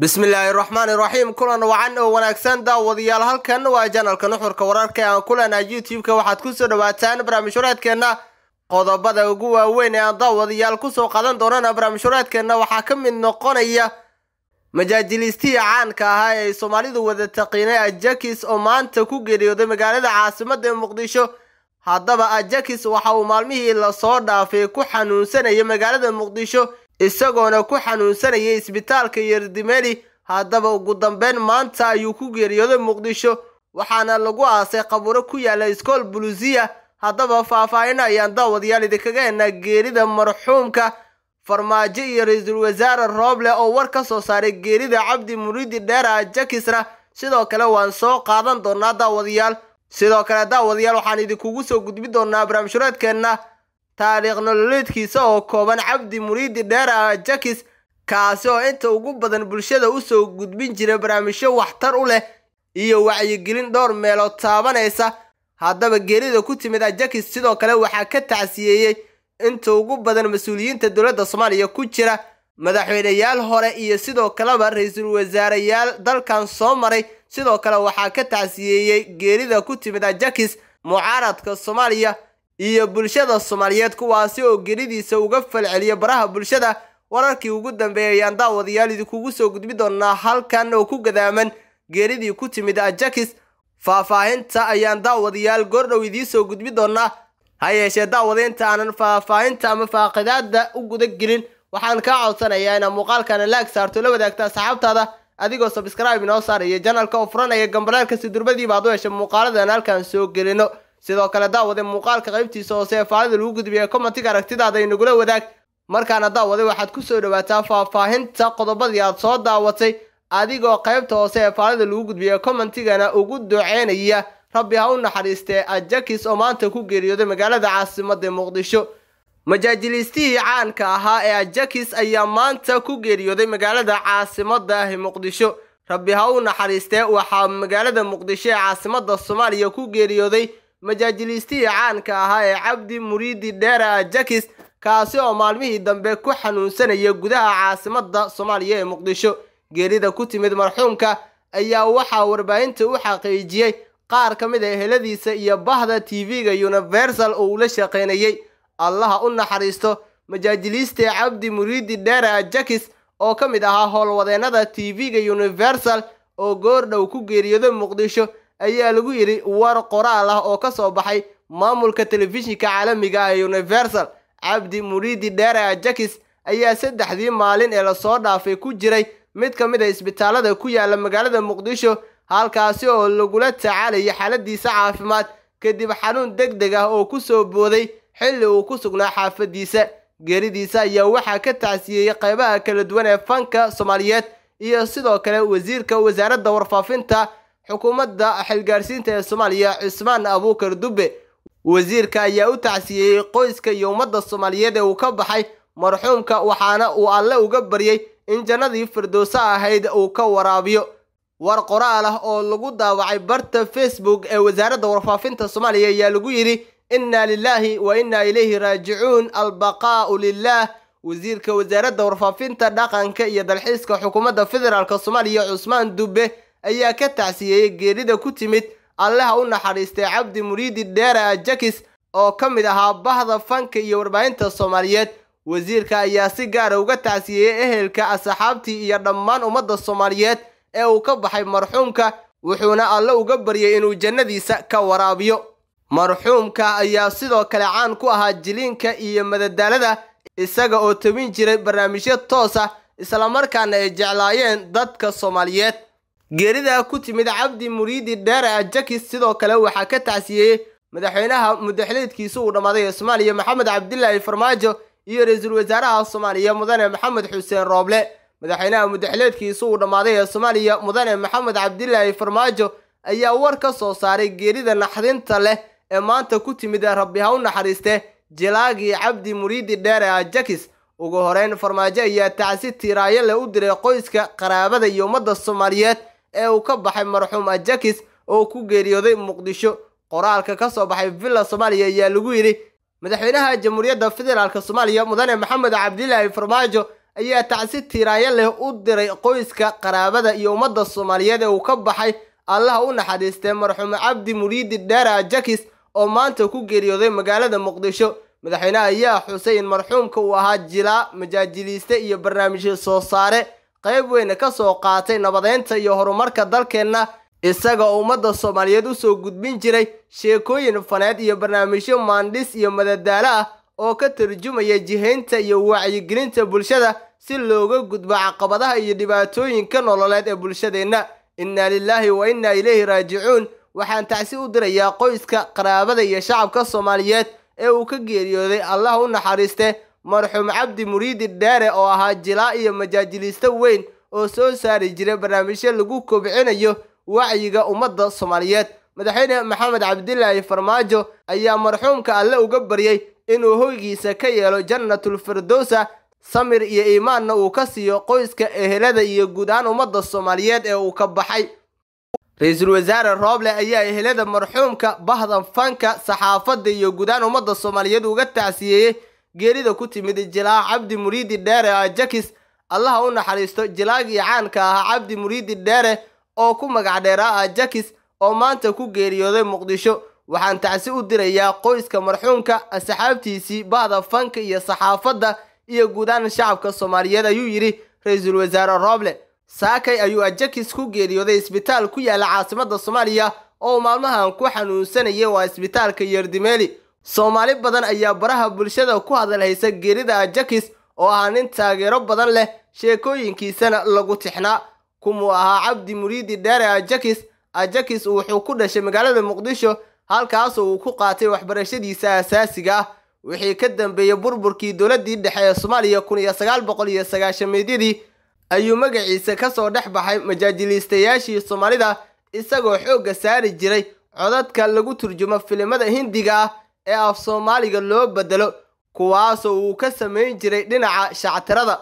bismillaahi raxmaani raxiim kulan wacan oo wanaagsan daawadayaal halkan waa janalka nuxurka wararka aan ku leenahay youtube-ka. Waxaad ku soo dhawaataan barnaamijhureedkeenna qodobada ugu waaweyn ee aan daawadayaal ku soo qadan doonana barnaamijhureedkeenna waxaa ka mid noqonaya majaajiliistihii caanka ahaa ee ay soomaalidu wada taqiinay ajakis oo maanta ku geeriyooday magaalada caasimada ee muqdisho. Haddaba ajakis waxa uu maalmihii la soo dhaafay ku xanuunsanayay magaalada muqdisho isagoona ku xanuunsanayay isbitaalka yardimeli haddaba ugu dambeyn maanta ayuu ku geeriyooday muqdisho waxaana lagu aasay qabuuro ku yaalla iskool bulusiya haddaba faahfaahin ayaan daawadayaal idinkaga hennaa geerida marxuumka farmaajo iyo ra'iisul wasaare rooble oo war ka soo saaray geerida cabdi muriidi dheera ajakisna sidoo kale waan soo qaadan doonaa daawadayaal sidoo kale daawadayaal waxaan idinkugu soo gudbi doonaa barnaamijhureedkeenna taariikh nololeedkiisa oo kooban cabdi muriidi dheera ajakis kaasi oo inta ugu badan bulshada u soo gudbin jiray barnaamijyo waxtar u leh iyo wacyigelin dhowr meelood taabanaysa. Haddaba geerida ku timid ajakis sidoo kale waxaa ka tacsiyeeyey inta ugu badan mas'uuliyiinta dowladda soomaaliya ku jira madaxweyneyaal hore iyo sidoo kaleba ra'iisul wasaareyaal dalkan soo maray. Sidoo kale waxaa ka tacsiyeeyey geerida ku timid ajakis mucaaradka soomaaliya iyo bulshada soomaaliyeed kuwaasi oo geeridiisa uga falceliya baraha bulshada. Wararkii ugu dambeeyay ayaan daawadayaal idinkugu soo gudbi doonaa halkan oo ku gadaaman geeridii ku timid ajakis faahfaahinta ayaan daawadayaal goordhow idiisoo gudbi doonaa ha yeeshee daawada inta aanan faahfaahinta ama faaqidaada u guda gelin. Waxaan kaa codsanayaa inaad muuqaalkana laag saarto la wadaagta asxaabtaada adigoo sabscribe inoo saaraya janalka oo furanaya gambaleelka si durbadiiba ad u hesha muuqaaladan halkaan soo gelino sidoo kale daawade muuqaalka qaybtiisa hoose ee faalida lagu gudbiya commentiga aragtidaada inagula wadaag. Markaana daawade waxaad ku soo dhawaataa faahfaahinta qodobadii aad soo daawatay adigoo qaybta hoose ee faalida lagu gudbiya commentigana ugu duceynaya. Rabbi ha u naxariistee ajakis oo maanta ku geeriyooday magaalada caasimada muqdisho. Majaajiliistihii caanka ahaa ee ajakis ayaa maanta ku geeriyooday magaalada caasimada ah muqdisho. Rabbi ha u naxariistee waxaa magaalada muqdisho ee caasimada soomaaliya ku geeriyooday majaajiliistihii caanka ahaa ee cabdi muriidi dheera ajakis kaasi oo maalmihii dambe ku xanuunsanaya gudaha caasimada soomaaliya ee muqdisho. Geerida ku timid marxuumka ayaa waxaa warbaahinta u xaqiijiyey qaar ka mid a eheladiisa iyo bahda tv-ga universal oo uu la shaqaynayey allaha u naxariisto majaajiliiste cabdi muriidi dheera ajakis oo ka mid ahaa howlwadeennada tv-ga universal oo goordhow ku geeriyooday muqdisho ayaa lagu yidhi war qoraal ah oo ka soo baxay maamulka telefishinka caalamiga ah ee universal. Cabdi muriidi dheera ajakis ayaa saddexdii maalin ee la soo dhaafay ku jiray mid ka mid a isbitaalada ku yaalla magaalada muqdisho halkaasi oo lagula tacaalayay xaaladiisa caafimaad kadib xanuun deg deg ah oo ku soo booday xilli uu ku sugnaa xaafadiisa. Geeridiisa ayaa waxaa ka tacsiyeeyey qaybaha kala duwan ee fanka soomaaliyeed iyo sidoo kale wasiirka wasaaradda warfaafinta xukuumadda xilgaarsiinta ee soomaaliya cismaan abuukar dubbe wasiirka ayaa u tacsiyeeyey qoyska iyo ummadda soomaaliyeed ee uu ka baxay marxuumka waxaana uu alle uga baryey in jannadii firdowso ahayd uu ka waraabiyo. War qoraal ah oo lagu daawacay barta facebook ee wasaaradda warfaafinta soomaaliya ayaa lagu yidhi inna lilaahi wa inna ilayhi raajicuun albaqaa'u lilah wasiirka wasaaradda warfaafinta dhaqanka iyo dalxiiska xukuumadda federaalk soomaaliya cusmaan dubbe ayaa ka tacsiyeeyey geerida ku timid allaha u naxariistay cabdi muriidi dheera ajakis oo ka mid ahaa bahda fanka iyo warbaahinta soomaaliyeed. Wasiirka ayaa si gaara uga tacsiyeeyey ehelka asxaabtii iyo dhammaan ummadda soomaaliyeed ee uu ka baxay marxuumka wuxuuna alle uga baryay inuu jannadiisa ka waraabiyo. Marxuumka ayaa sidoo kale caan ku ahaa jiliinka iyo madadaalada isaga oo tabin jiray barnaamijyo toos ah islamarkaana ay jeclaayeen dadka soomaaliyeed geerida ku timid cabdi muriidi dheere ajakis sidoo kale waxaa ka tacsiyeeyey madaxweynaha mudaxiliedkiisa uu dhammaaday ee soomaaliya maxamed cabdilaahi farmaajo iyo ra'iisul wasaaraha soomaaliya mudane maxamed xuseen rooble. Madaxweynaha mudaxileedkiisa uu dhammaaday ee soomaaliya mudane maxamed cabdilaahi farmaajo ayaa war ka soo saaray geerida naxdinta leh ee maanta ku timid rabbi ha naxariiste jilaagii cabdi muriidi dheere ajakis ugu horeyn farmaajo ayaa tacsi tiiraayo leh u diray qoyska qaraabada iyo ummadda soomaaliyeed ee uu ka baxay marxuum ajakis oo ku geeriyooday muqdisho. Qoraalka ka soo baxay villa soomaaliya ayaa lagu yidhi madaxweynaha jamhuuriyadda federaalk soomaaliya mudane maxamed cabdilaahi farmaajo ayaa tacsi tiiraanyo leh u diray qoyska qaraabada iyo ummadda soomaaliyeed ee uu ka baxay. Allaha u naxariistay marxuum cabdi muriidi dheera jakis oo maanta ku geeriyooday magaalada muqdisho. Madaxweyneha ayaa xusay in marxuumka uu ahaa jilaa majaajiliiste iyo barnaamijyo soo saare qayb weyn ka soo qaatay nabadeynta iyo horumarka dalkeenna isaga oo ummadda soomaaliyeed u soo gudbin jiray sheekooyin faneed iyo barnaamijyo maandhis iyo madadaalo ah oo ka tarjumaya jihaynta iyo wacyigelinta bulshada si looga gudbo caqabadaha iyo dhibaatooyinka nololeed ee bulshadeenna. Innaa lilaahi wa innaa ilayhi raajicuun. Waxaan tacsi u dirayaa qoyska qaraabada iyo shacabka soomaaliyeed ee uu ka geeriyooday allah u naxariiste marxuum cabdi muriidi dheere oo ahaa jilaa iyo majaajiliiste weyn oo soo saari jiray barnaamijyo lagu kobcinayo wacyiga ummadda soomaaliyeed. Madaxweyne maxamed cabdilaahi farmaajo ayaa marxuumka alle uga baryey inuu hoygiisa ka yeelo jannatul firdowsa samir iyo iimaanna uu ka siiyo qoyska ehelada iyo guud ahaan ummadda soomaaliyeed ee uu ka baxay. Ra'iisul wasaare rooble ayaa ehelada marxuumka bahdan fanka saxaafadda iyo guud ahaan ummadda soomaaliyeed uga tacsiyeeyey geerida ku timid jilaa cabdi muriidi dheere ah jakis allaha u naxariisto jilaagii caanka ahaa cabdi muriidi dheere oo ku magac dheeraa ah jakis oo maanta ku geeriyooday muqdisho. Waxaan tacsi u dirayaa qoyska marxuumka asxaabtiisii bahda fanka iyo saxaafadda iyo guud shacabka soomaaliyeed ayuu yidhi ra'iisul wasaare rooble saakay ayuu ajakis ku geeriyooday isbitaal ku yaalla caasimadda soomaaliya oo maalmahan ku xanuunsanayay waa isbitaalka yerdimeeli soomaali badan ayaa baraha bulshada ku hadalhaysa geerida ajakis oo ahaa nin taageero badan leh. Sheekooyinkiisana lagu tixnaa kumuu ahaa cabdi muriidi dheere ajakis ajakis wuxuu ku dhashay magaalada muqdisho halkaasoo uu ku qaatay waxbarashadiisa asaasiga ah. Wixii ka dambeeyey burburkii dowladdii dhexe ee soomaaliya kun iyo sagaal boqol iyo sagaashameedyadii ayuu magaciisa ka soo dhex baxay majaajiliistayaashii soomaalida isagoo xoogga saari jiray codadka lagu turjumo filimada hindiga ah ee af soomaaliga loo bedelo kuwaasoo uu ka samayn jiray dhinaca shactirada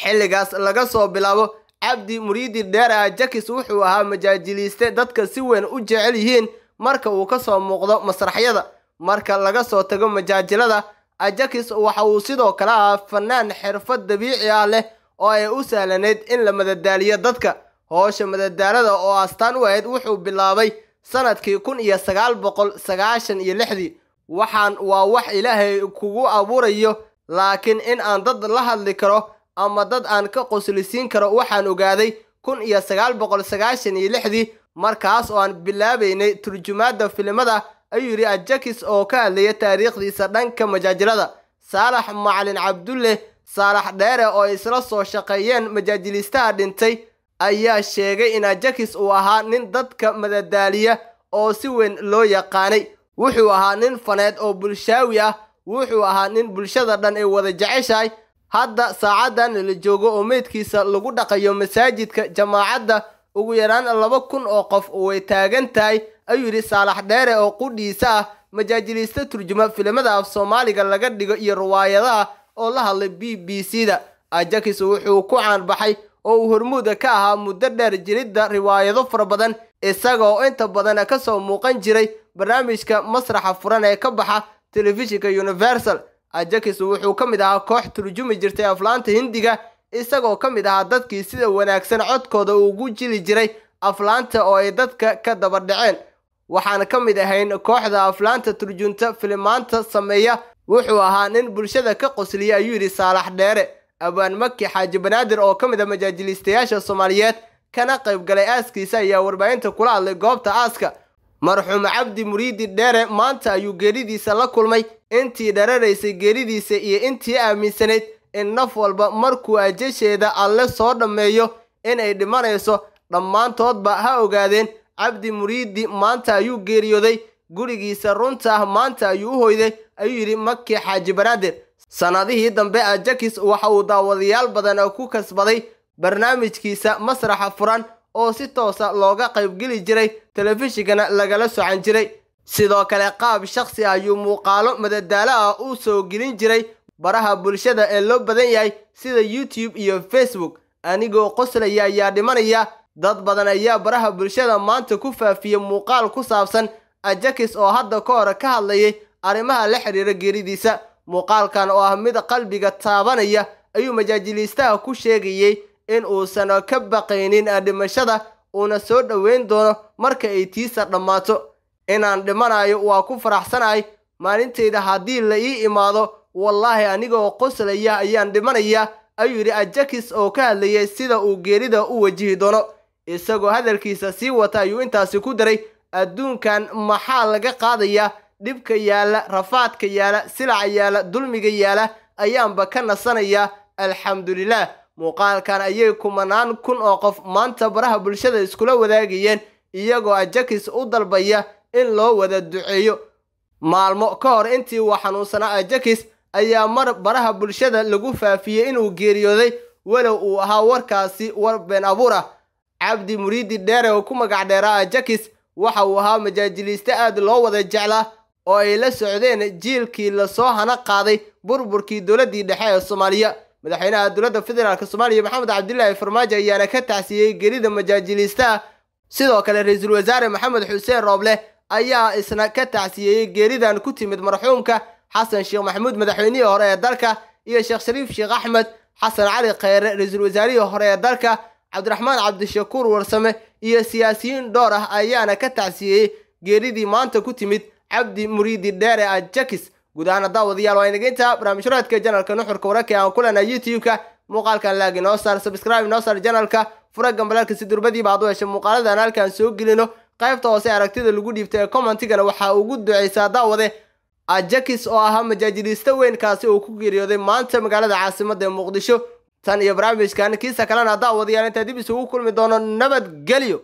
xilligaas laga soo bilaabo cabdi muriidi dheere ajakis wuxuu ahaa majaajiliiste dadka si weyn u jecel yihiin marka uu ka soo muuqdo masraxyada. Marka laga soo tago majaajilada ajakis waxa uu sidoo kale ahaa fanaan xirfad dabiici ah leh oo ay u sahlanayd in la madadaaliyo dadka. Hoosha madadaalada oo astaan u ahayd wuxuu bilaabay sannadkii kun iyo sagaal boqol sagaashan iyo lixdii waxaan waa wax ilaahay kugu abuurayo laakiin in aan dad la hadli karo ama dad aan ka qoslisiin karo waxaan ogaaday kun iyo sagaal boqol sagaashan iyo lixdii markaas oo aan bilaabaynay turjumaadda filimada ayuu yidhi ajakis oo ka hadlaya taariikhdiisa dhanka majaajilada. Saalax macalin cabdulle saalax dheere oo isla soo shaqeeyeen majaajiliistaha dhintay ayaa sheegay in ajakis uu ahaa nin dadka madadaaliya oo si weyn loo yaqaanay wuxuu ahaa nin faneed oo bulshaawi ah. Wuxuu ahaa nin bulshada dhan ay wada jeceshahay. Hadda saacadan la joogo oo meydkiisa lagu dhaqayo masaajidka jamaacadda ugu yaraan laba kun oo qof way taagan tahay ayuu yidhi saalax dheere oo qudhiisa ah. Majaajiliiste turjuma filimada af soomaaliga laga dhigo iyo riwaayadaha oo la hadlay b b c da ajakis wuxuu ku caanbaxay oo uu hormuuda ka ahaa muddo dheer jiridda riwaayado fara badan isaga inta badan ka soo muuqan jiray barnaamijka masraxa furan ee ka baxa telefishinka universal. Ajakis wuxuu ka mid ahaa koox turjumi jirtay aflaanta hindiga isagoo ka mid ahaa dadkii sida wanaagsan codkooda ugu jili jiray aflaanta oo ay dadka ka daba dhaceen. Waxaan ka mid ahayn kooxda aflaanta turjunta filimaanta sameeya wuxuu ahaa nin bulshada ka qosliya ayuu yidhi saalax dheere. Abaan maki xaaji banaadir oo ka mid a majaajiliistayaasha soomaaliyeed kana qayb galay aaskiisa ayaa warbaahinta kula hadlay goobta aaska marxuum cabdi muriidi dheere maanta ayuu geeridiisa la kulmay. Intii dhararaysay geeridiisa iyo intii aaminsanayd in naf walba markuu ajasheeda alle soo dhammeeyo inay dhimanayso dhammaantoodba ha ogaadeen cabdi muriidi maanta ayuu geeriyooday. Gurigiisa runta ah maanta ayuu u hoyday ayuu yidhi maki xaaji banaadir sannadihii dambe ajakis waxa uu daawadayaal badan ku kasbaday barnaamijkiisa masraxa furan oo si toosa looga qaybgeli jiray telefishinkana lagala socan jiray. Sidoo kale qaab shakhsi ayuu muuqaalo madadaalo ah u soo gelin jiray. Baraha bulshada ee loo badan yahay sida youtube iyo facebook anigoo qoslaya ayaa dhimanaya. Dad badan ayaa baraha bulshada maanta ku faafiya muuqaal ku saabsan ajakis oo hadda ka hor ka hadlayay arrimaha la xiriira geeridiisa. Muuqaalkan oo ah mid qalbiga taabanaya ayuu majaajiliistaha ku sheegayey in uusan ka baqaynin dhimashada uuna soo dhoweyn doono marka ay tiisa dhammaato. Inaan dhimanayo waa ku faraxsanahay maalintayda haddii la ii imaado wallaahi anigoo qoslaya ayaan dhimanaya. Ayuu yidhi ajakis oo ka hadlayay sida uu geerida u wajihi doono. Isagoo hadalkiisa sii wata ayuu intaasi ku daray adduunkan maxaa laga qaadayaa dhibka yaalla rafaadka yaalla silaca yaalla dulmiga yaalla ayaanba ka nasanayaa. Alxamdulilah muuqaalkan ayay kumanaan kun oo qof maanta baraha bulshada iskula wadaagayeen iyagoo ajakis u dalbaya in loo wada duceeyo. Maalmo ka hor intii uu xanuunsanaa ajakis ayaa mar baraha bulshada lagu faafiyey inuu geeriyooday walow uu ahaa warkaasi war been abuur ah. Cabdi muriidi dheere oo ku magac dheeraa ajakis waxa uu ahaa majaajiliiste aad loo wada jeclaa oo ay la socdeen jiilkii la soo hana qaaday burburkii dowladdii dhexe ee soomaaliya madaxweynaha dowladda federaalk soomaaliya maxamed cabdilaahi farmaajo ayaana ka tacsiyey gerida majaajiliistaha sidoo kale ra'iisul wasaare maxamed xuseen rooble ayaa isna ka tacsiyeeyey geeridan ku timid marxuumka xasan sheekh maxamuud madaxweynihii hore ee dalka iyo sheekh shariif sheekh axmed xasan cali kheyre. ra'iisul wasaarihii hore ee dalka cabdiraxmaan cabdishakuur warsame iyo siyaasiyiin dhowr ah ayaana ka tacsiyeeyey geeridii maanta ku timid cabdi muriidi dheere ajakis guud ahaan daawadayaal waa inaga intaa barnaamijhuraadka janalka nuxurka wararka aan ku leenahay youtube-ka. Muuqaalkan laagi noo saar subscribe noo saar janalka fura gambalaalka si durbadiiba aad u hesha muuqaaladan halkaan soo gelino. Qaybta hoose aragtida lagu dhiibtay ee commentigana waxaa ugu duceysaa daawade ajakis oo ahaa majaajiliista weynkaasi uu ku geeriyooday maanta magaalada caasimada ee muqdisho. Tan iyo barnaamijkan kiisa kalena daawadayaal intaa dib isugu kulmi doono nabadgelyo